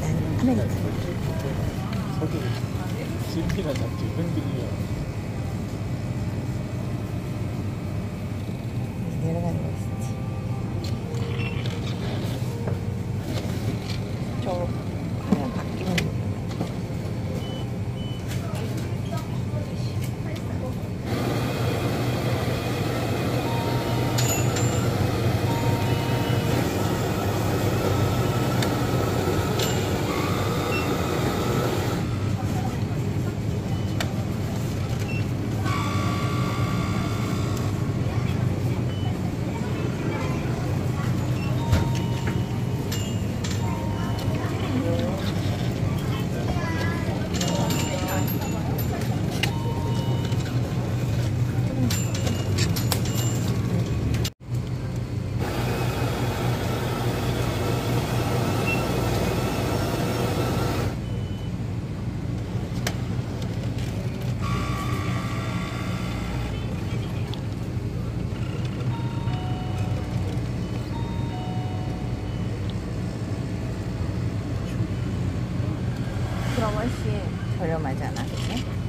나는 아메리카. 서도 CP라 잡지 흔들려 훨씬 저렴하잖아, 그치?